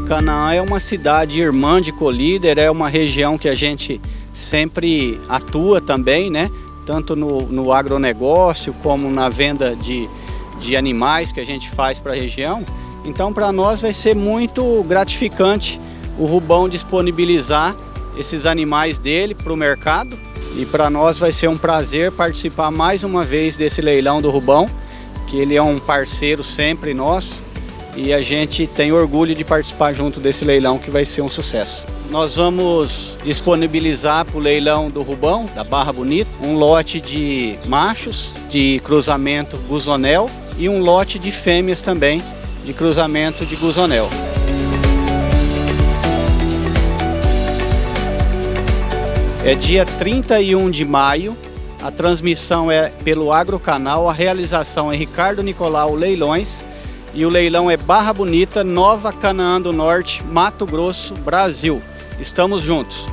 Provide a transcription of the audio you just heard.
Canaã é uma cidade irmã de Colíder, é uma região que a gente sempre atua também, né? Tanto no, no agronegócio como na venda de, de animais que a gente faz para a região. Então, para nós vai ser muito gratificante o Rubão disponibilizar esses animais dele para o mercado. E para nós vai ser um prazer participar mais uma vez desse leilão do Rubão, que ele é um parceiro sempre nosso e a gente tem orgulho de participar junto desse leilão que vai ser um sucesso. Nós vamos disponibilizar para o leilão do Rubão, da Barra Bonita, um lote de machos de cruzamento Guzonel e um lote de fêmeas também de cruzamento de Guzonel. É dia 31 de maio, a transmissão é pelo Agrocanal, a realização é Ricardo Nicolau Leilões e o leilão é Barra Bonita, Nova Canaã do Norte, Mato Grosso, Brasil. Estamos juntos.